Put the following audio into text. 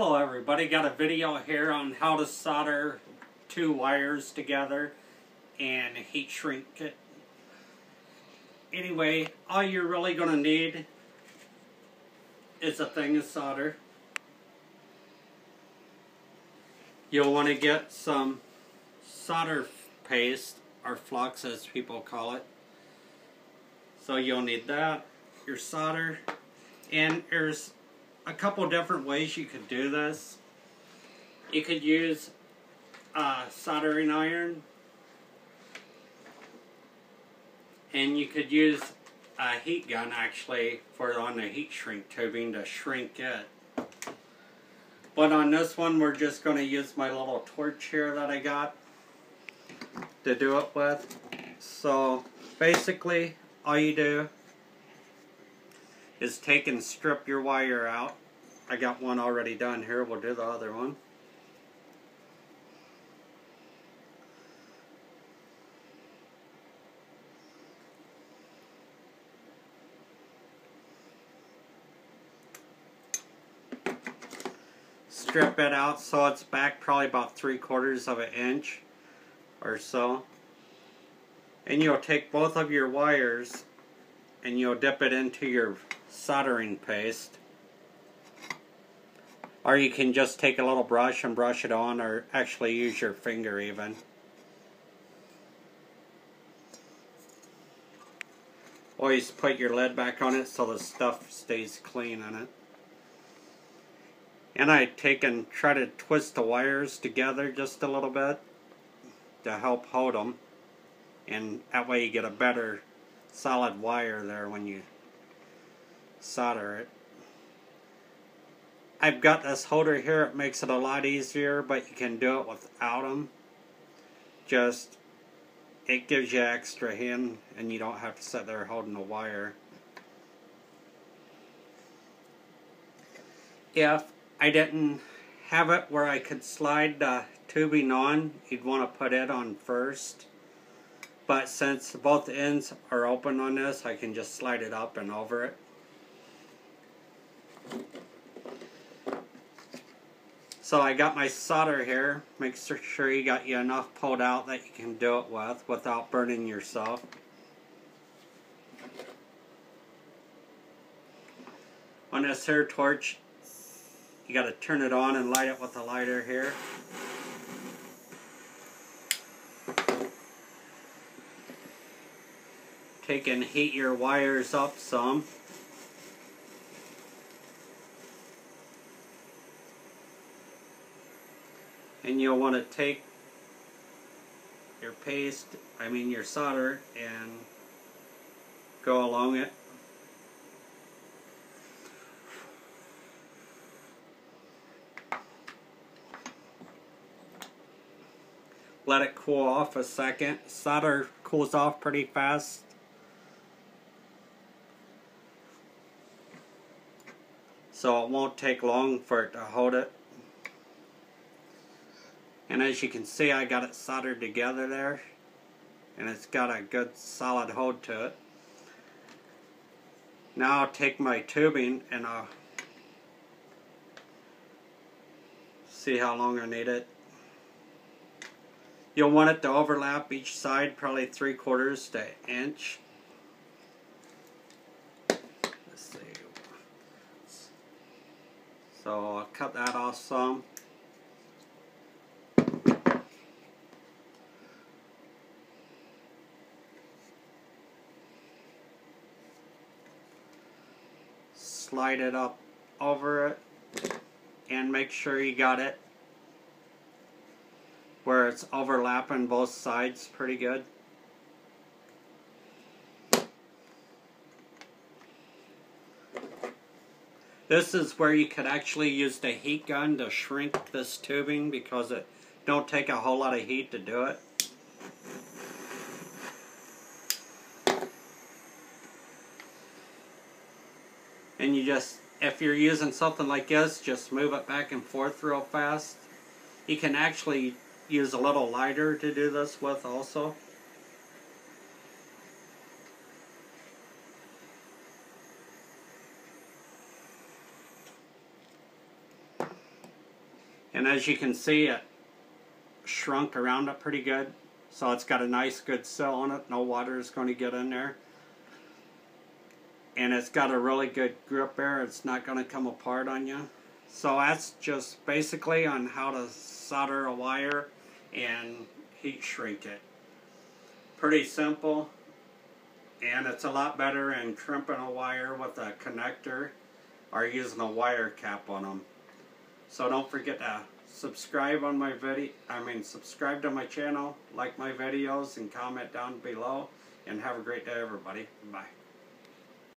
Hello everybody, got a video here on how to solder two wires together and heat shrink it. Anyway, all you're really going to need is a thing of solder. You'll want to get some solder paste, or flux as people call it. So you'll need that, your solder, and there's a couple different ways you could do this. You could use a soldering iron and you could use a heat gun actually for on the heat shrink tubing to shrink it. But on this one we're just going to use my little torch here that I got to do it with. So basically all you do is take and strip your wire out. I got one already done here. We'll do the other one. Strip it out so it's back probably about three quarters of an inch or so. And you'll take both of your wires and you'll dip it into your soldering paste. Or you can just take a little brush and brush it on or actually use your finger even. Always put your lid back on it so the stuff stays clean in it. And I take and try to twist the wires together just a little bit to help hold them. And that way you get a better solid wire there when you solder it. I've got this holder here, it makes it a lot easier, but you can do it without them. Just, it gives you extra hand and you don't have to sit there holding the wire. If I didn't have it where I could slide the tubing on, you'd want to put it on first. But since both ends are open on this, I can just slide it up and over it. So I got my solder here. Make sure you got you enough pulled out that you can do it with without burning yourself. On this here torch, you got to turn it on and light it with a lighter here. Take and heat your wires up some. and you'll want to take your paste, I mean your solder, and go along it. Let it cool off a second. Solder cools off pretty fast. So it won't take long for it to hold it. And as you can see, I got it soldered together there. And it's got a good solid hold to it. Now I'll take my tubing and I'll see how long I need it. You'll want it to overlap each side, probably three quarters to inch. Let's see. So I'll cut that off some. slide it up over it and make sure you got it where it's overlapping both sides pretty good. This is where you could actually use the heat gun to shrink this tubing because it don't take a whole lot of heat to do it. and you just if you're using something like this just move it back and forth real fast you can actually use a little lighter to do this with also And as you can see, it shrunk around it pretty good. So it's got a nice good seal on it. No water is going to get in there. And it's got a really good grip there. It's not going to come apart on you. So that's just basically on how to solder a wire and heat shrink it. Pretty simple. And it's a lot better in crimping a wire with a connector or using a wire cap on them. So don't forget to subscribe on my video, I mean subscribe to my channel, like my videos and comment down below and have a great day everybody. Bye.